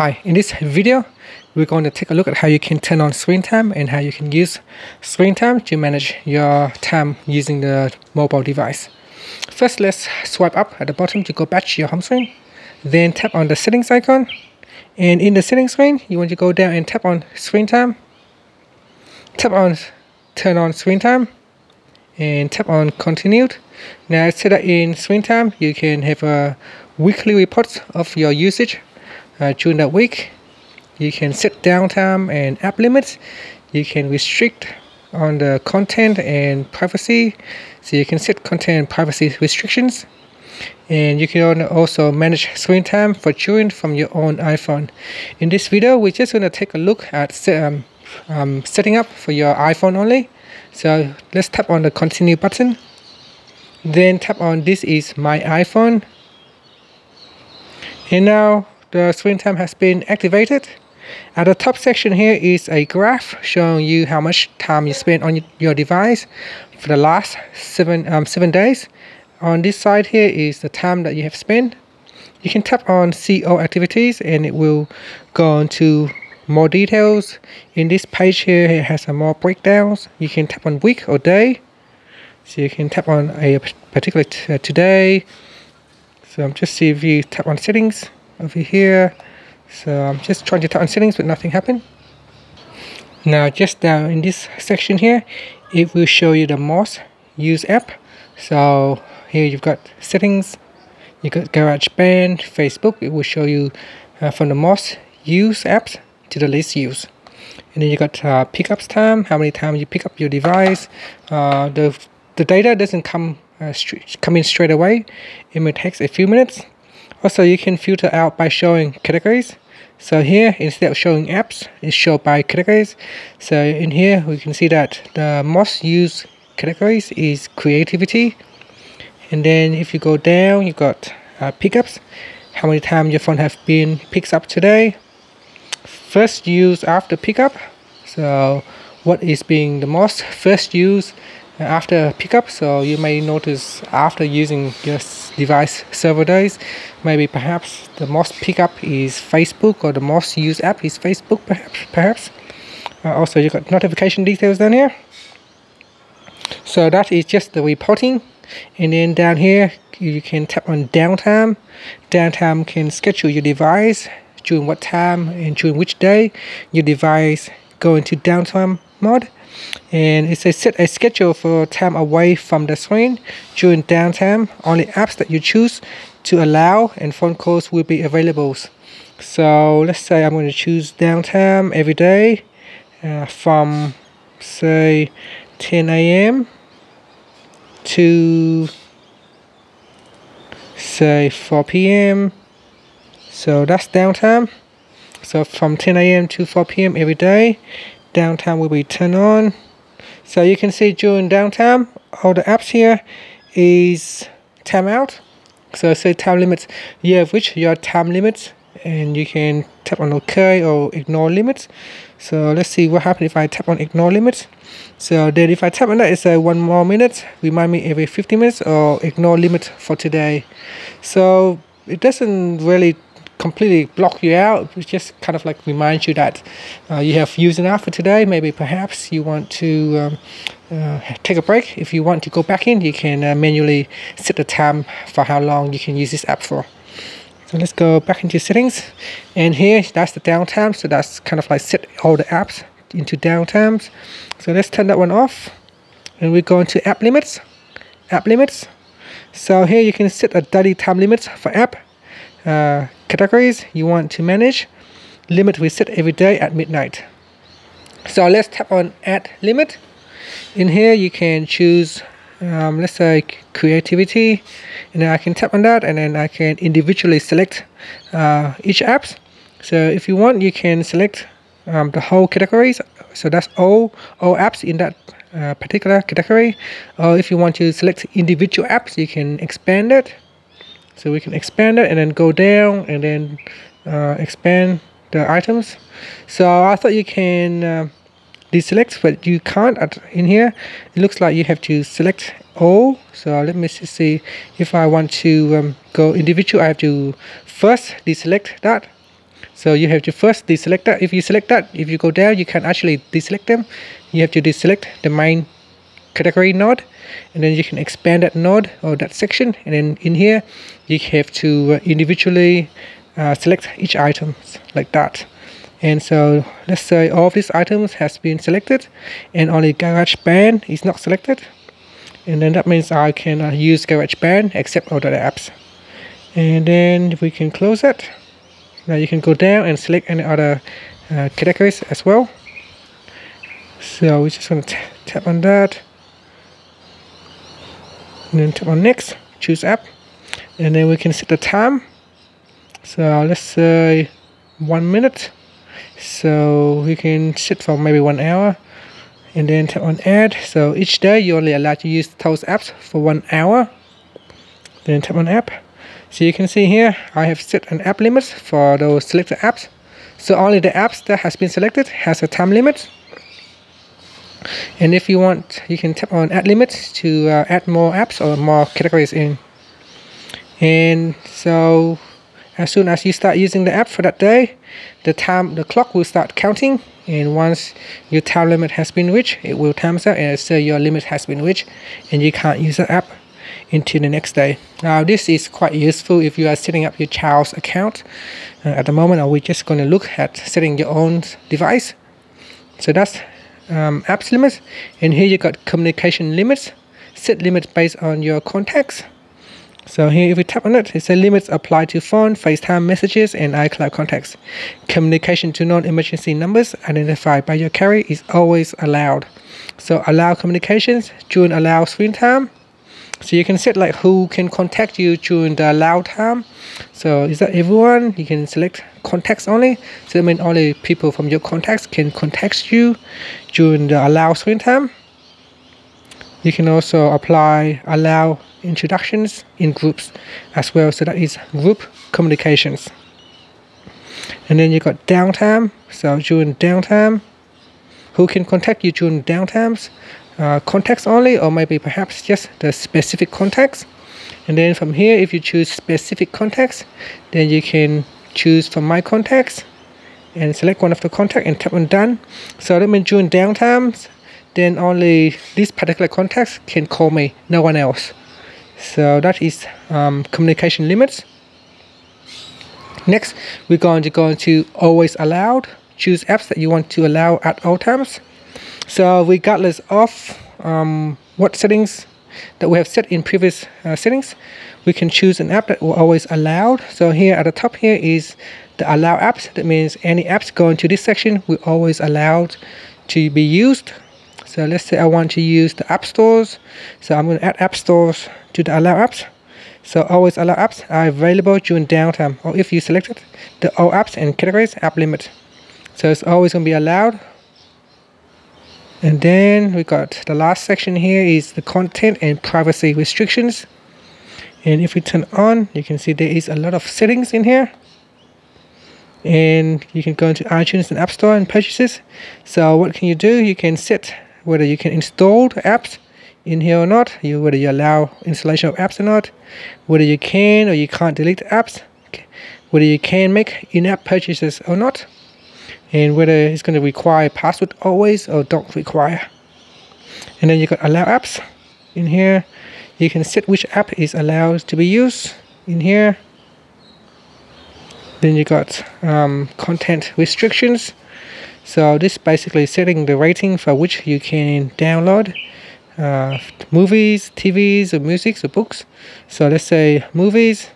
Hi, in this video, we're going to take a look at how you can turn on screen time and how you can use screen time to manage your time using the mobile device. First, let's swipe up at the bottom to go back to your home screen. Then tap on the settings icon. And in the settings screen, you want to go down and tap on screen time. Tap on turn on screen time and tap on continued. Now set that in screen time, you can have a weekly report of your usage uh, during that week. You can set downtime and app limits. You can restrict on the content and privacy. So you can set content and privacy restrictions. And you can also manage screen time for children from your own iPhone. In this video, we're just going to take a look at um, um, setting up for your iPhone only. So let's tap on the continue button. Then tap on this is my iPhone. And now the screen time has been activated. At the top section here is a graph showing you how much time you spent on your device for the last seven um, seven days. On this side here is the time that you have spent. You can tap on see all activities and it will go into more details. In this page here it has some more breakdowns. You can tap on week or day. So you can tap on a particular uh, today. So I'm just see if you tap on settings over here. So I'm just trying to turn on settings but nothing happened. Now just down in this section here it will show you the most used app. So here you've got settings you got GarageBand Facebook. It will show you uh, from the most used apps to the least used and then you got uh, pickups time how many times you pick up your device. Uh, the the data doesn't come uh, come in straight away. It may take a few minutes also, you can filter out by showing categories. So here, instead of showing apps, it's shown by categories. So in here, we can see that the most used categories is creativity. And then if you go down, you got uh, pickups. How many times your phone have been picked up today. First use after pickup. So what is being the most first use after pickup so you may notice after using your device several days maybe perhaps the most pickup is Facebook or the most used app is Facebook perhaps perhaps. Uh, also you got notification details down here. So that is just the reporting. And then down here you can tap on downtime. Downtime can schedule your device during what time and during which day your device go into downtime mode and it says set a schedule for time away from the screen during downtime only apps that you choose to allow and phone calls will be available so let's say I'm going to choose downtime every day uh, from say 10 a.m. to say 4 p.m. so that's downtime so from 10 a.m. to 4 p.m. every day downtime will be turned on. So you can see during downtime all the apps here is time out. So say time limits. You have reached your time limits. And you can tap on OK or ignore limits. So let's see what happens if I tap on ignore limits. So then if I tap on that it's a one more minute. Remind me every 50 minutes or ignore limit for today. So it doesn't really completely block you out. It just kind of like reminds you that uh, you have used enough for today. Maybe perhaps you want to um, uh, take a break. If you want to go back in, you can uh, manually set the time for how long you can use this app for. So let's go back into settings. And here, that's the downtime. So that's kind of like set all the apps into downtimes. So let's turn that one off. And we go into app limits. App limits. So here you can set a daily time limit for app uh, categories you want to manage. Limit we set every day at midnight. So let's tap on add limit. In here you can choose um, let's say creativity and then I can tap on that and then I can individually select uh, each apps. So if you want you can select um, the whole categories so that's all all apps in that uh, particular category or if you want to select individual apps you can expand it so we can expand it and then go down and then uh, expand the items. So I thought you can uh, deselect but you can't in here. It looks like you have to select all. So let me see if I want to um, go individual I have to first deselect that. So you have to first deselect that. If you select that if you go down you can actually deselect them. You have to deselect the main category node and then you can expand that node or that section. And then in here you have to uh, individually uh, select each item like that. And so let's say all these items has been selected and only GarageBand is not selected. And then that means I can uh, use GarageBand except other apps. And then we can close it. Now you can go down and select any other uh, categories as well. So we're just going to tap on that and then tap on next choose app. And then we can set the time. So let's say one minute. So we can set for maybe one hour. And then tap on add. So each day you only allowed to use those apps for one hour. Then tap on app. So you can see here I have set an app limit for those selected apps. So only the apps that has been selected has a time limit and if you want you can tap on add limits to uh, add more apps or more categories in. And so as soon as you start using the app for that day the time the clock will start counting. And once your time limit has been reached it will times out and say your limit has been reached and you can't use the app until the next day. Now this is quite useful if you are setting up your child's account. Uh, at the moment we're just going to look at setting your own device? So that's um, apps limits and here you got communication limits. Set limits based on your contacts. So here if we tap on it it says limits apply to phone facetime messages and icloud contacts. Communication to non-emergency numbers identified by your carrier is always allowed. So allow communications during allow screen time so you can set like who can contact you during the allow time. So is that everyone? You can select contacts only. So that means only people from your contacts can contact you during the allow screen time. You can also apply allow introductions in groups as well. So that is group communications. And then you got downtime. So during downtime who can contact you during downtimes uh, contacts only or maybe perhaps just the specific contacts. And then from here if you choose specific contacts then you can choose from my contacts and select one of the contact and tap on done. So that means during downtimes then only this particular contacts can call me no one else. So that is um, communication limits. Next we're going to go into always allowed. Choose apps that you want to allow at all times so regardless of um, what settings that we have set in previous uh, settings, we can choose an app that will always allowed. So here at the top here is the allow apps. That means any apps going to this section will always allowed to be used. So let's say I want to use the app stores. So I'm going to add app stores to the allow apps. So always allow apps are available during downtime or if you selected the all apps and categories app limit. So it's always going to be allowed and then we got the last section here is the content and privacy restrictions. And if we turn on you can see there is a lot of settings in here. And you can go into iTunes and App Store and purchases. So what can you do? You can set whether you can install apps in here or not you whether you allow installation of apps or not whether you can or you can't delete apps whether you can make in-app purchases or not and whether it's going to require password always or don't require. And then you got allow apps in here. You can set which app is allowed to be used in here. Then you got um, content restrictions. So this basically setting the rating for which you can download uh, movies, TVs, or music, or books. So let's say movies,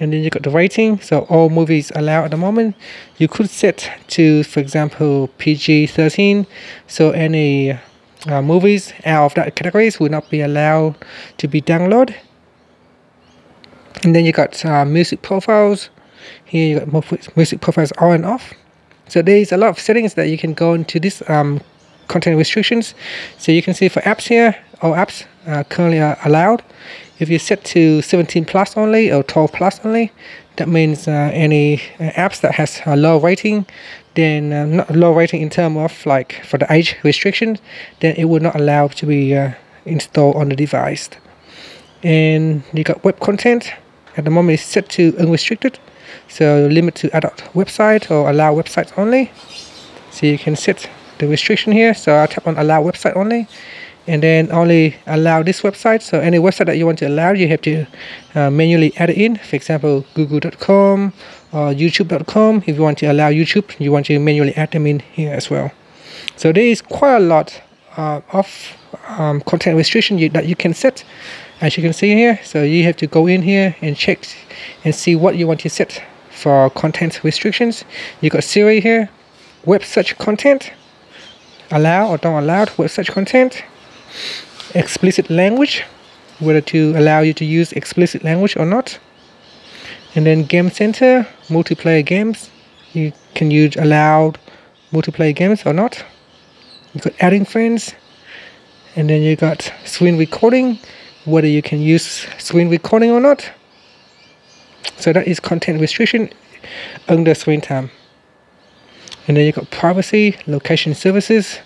and then you got the rating so all movies allowed at the moment. You could set to for example PG-13 so any uh, movies out of that categories will not be allowed to be downloaded. And then you got uh, music profiles. Here you got music profiles on and off. So there's a lot of settings that you can go into this um, content restrictions. So you can see for apps here all apps uh, currently are allowed if you set to 17 plus only or 12 plus only, that means uh, any uh, apps that has a low rating, then uh, not low rating in terms of like for the age restriction, then it will not allow to be uh, installed on the device. And you got web content. At the moment, it's set to unrestricted. so limit to adult website or allow websites only so you can set the restriction here so I'll tap on allow website only and then only allow this website. So any website that you want to allow you have to uh, manually add in. For example google.com or youtube.com if you want to allow youtube you want to manually add them in here as well. So there is quite a lot uh, of um, content restriction you, that you can set as you can see here. So you have to go in here and check and see what you want to set for content restrictions. You got Siri here. Web search content. Allow or don't allow web search content explicit language whether to allow you to use explicit language or not. And then game center multiplayer games you can use allowed multiplayer games or not. You got adding friends and then you got screen recording whether you can use screen recording or not. So that is content restriction under screen time. And then you got privacy location services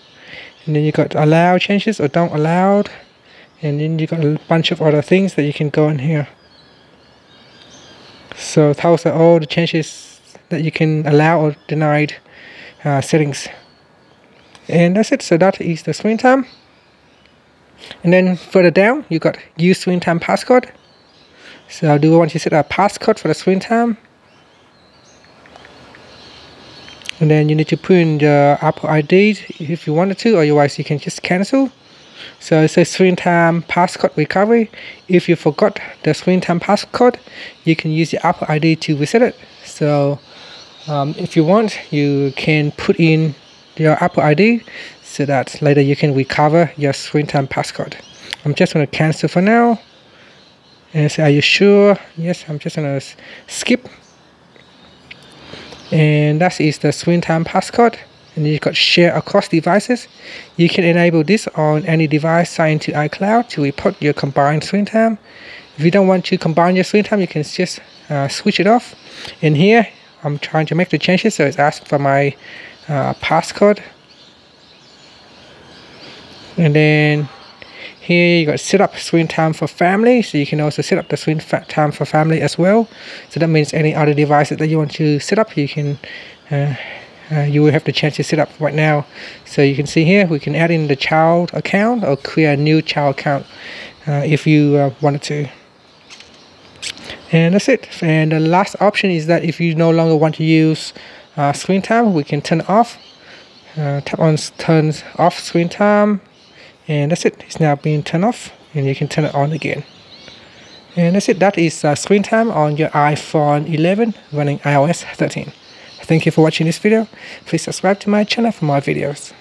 and then you got allow changes or don't allowed. And then you got a bunch of other things that you can go in here. So those are all the changes that you can allow or denied uh, settings. And that's it. So that is the screen time. And then further down you got use screen time passcode. So do we want to set a passcode for the screen time and then you need to put in the Apple ID if you wanted to otherwise you can just cancel. So it says screen time passcode recovery. If you forgot the screen time passcode you can use the Apple ID to reset it. So um, if you want you can put in your Apple ID so that later you can recover your screen time passcode. I'm just going to cancel for now. And say are you sure? Yes I'm just going to skip and that is the screen time passcode. And you've got share across devices. You can enable this on any device signed to iCloud to report your combined screen time. If you don't want to combine your screen time you can just uh, switch it off. In here I'm trying to make the changes so it's asking for my uh, passcode. And then here you got set up screen time for family so you can also set up the screen time for family as well. So that means any other devices that you want to set up you can uh, uh, you will have the chance to set up right now. So you can see here we can add in the child account or create a new child account uh, if you uh, wanted to. And that's it. And the last option is that if you no longer want to use uh, screen time we can turn off uh, tap on turns off screen time and that's it. It's now being turned off and you can turn it on again. And that's it. That is uh, screen time on your iphone 11 running ios 13 thank you for watching this video. Please subscribe to my channel for more videos